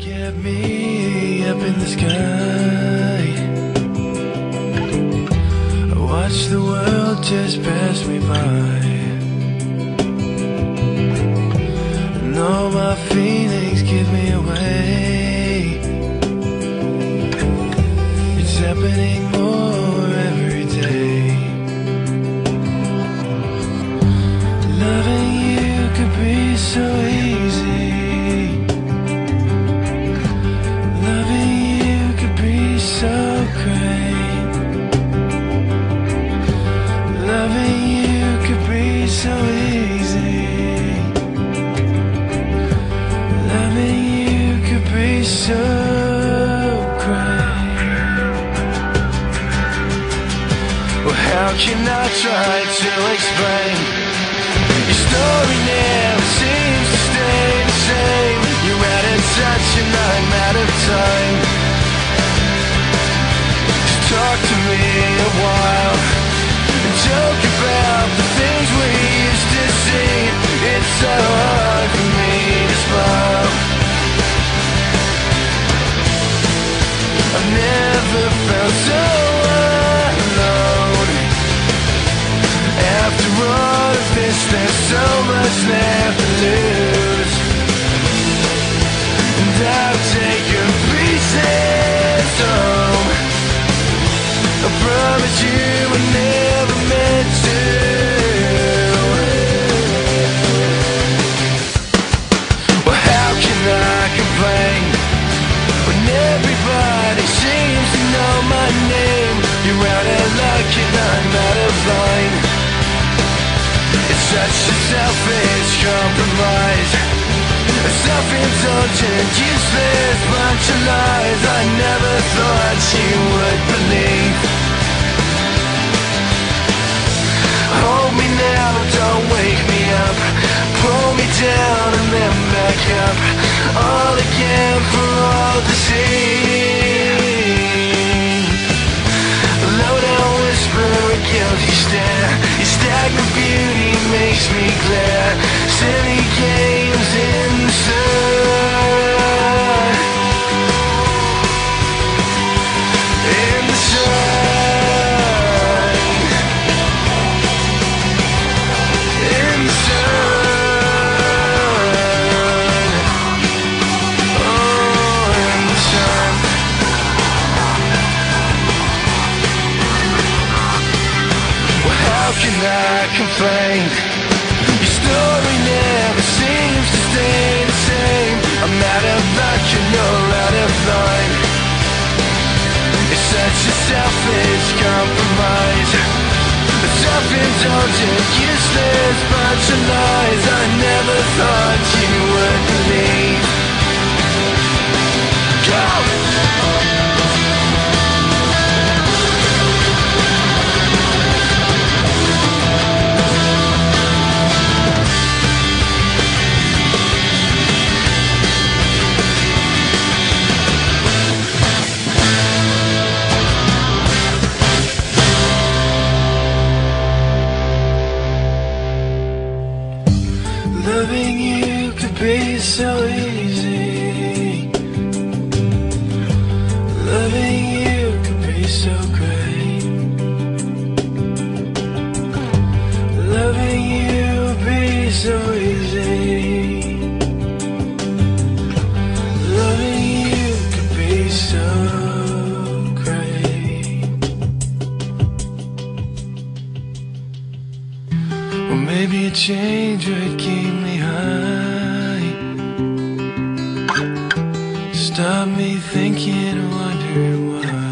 kept me up in the sky. I watched the world just pass me by. And all my feelings give me away. It's happening how can I try to explain? Your story never seems to stay the same. You're out of touch and I'm out of time. Just talk to me a while and joke about the things we used to see. It's so there's so much left to lose. And I'll take your pieces home. I promise you I never meant to. Well, how can I complain when everybody seems to know my name? You're out of luck and I'm out of line. It's such a selfish compromise. A self-indulgent, useless bunch of lies. I never thought you would believe. Hold me now, don't wake me up. Pull me down and then back up. All again for all to see me glare Silly games in the sun. In the sun. In the sun. Oh, in the sun. Well, how can I complain? Story never seems to stay the same. I'm out of luck and you're out of line. It's such a selfish compromise. A self-indulgent, useless bunch of Loving you could be so easy. Loving you could be so great. Loving you would be so maybe a change would keep me high. Stop me thinking wondering why.